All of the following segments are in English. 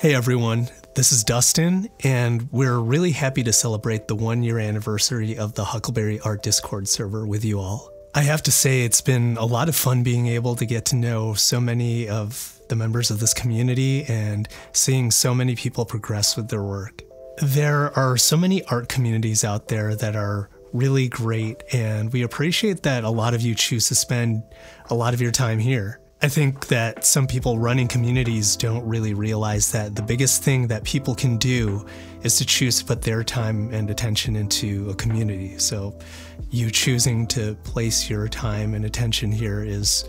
Hey everyone, this is Dustin, and we're really happy to celebrate the one year anniversary of the Huckleberry Art Discord server with you all. I have to say, it's been a lot of fun being able to get to know so many of the members of this community and seeing so many people progress with their work. There are so many art communities out there that are really great, and we appreciate that a lot of you choose to spend a lot of your time here. I think that some people running communities don't really realize that the biggest thing that people can do is to choose to put their time and attention into a community. So, you choosing to place your time and attention here is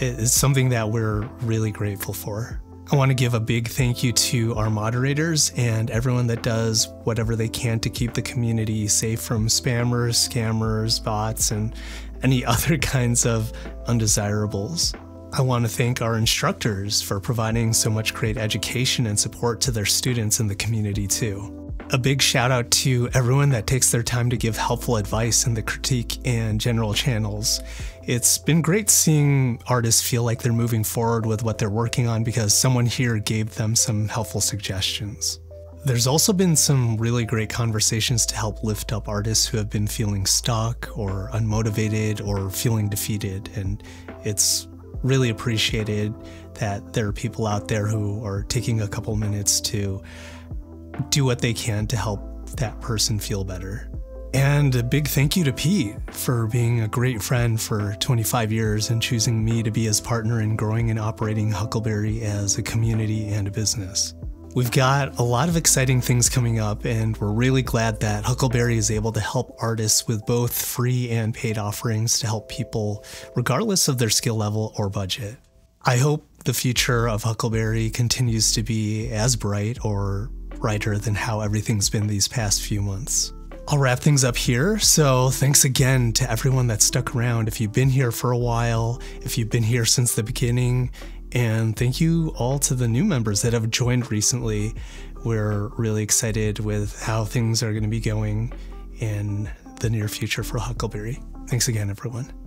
is something that we're really grateful for. I want to give a big thank you to our moderators and everyone that does whatever they can to keep the community safe from spammers, scammers, bots, and any other kinds of undesirables. I want to thank our instructors for providing so much great education and support to their students in the community, too. A big shout out to everyone that takes their time to give helpful advice in the critique and general channels. It's been great seeing artists feel like they're moving forward with what they're working on because someone here gave them some helpful suggestions. There's also been some really great conversations to help lift up artists who have been feeling stuck or unmotivated or feeling defeated, and it's really appreciated that there are people out there who are taking a couple minutes to do what they can to help that person feel better. And a big thank you to Pete for being a great friend for 25 years and choosing me to be his partner in growing and operating Huckleberry as a community and a business. We've got a lot of exciting things coming up, and we're really glad that Huckleberry is able to help artists with both free and paid offerings to help people, regardless of their skill level or budget. I hope the future of Huckleberry continues to be as bright or brighter than how everything's been these past few months. I'll wrap things up here. So, thanks again to everyone that stuck around. If you've been here for a while, if you've been here since the beginning, and thank you all to the new members that have joined recently. We're really excited with how things are going to be going in the near future for Huckleberry. Thanks again, everyone.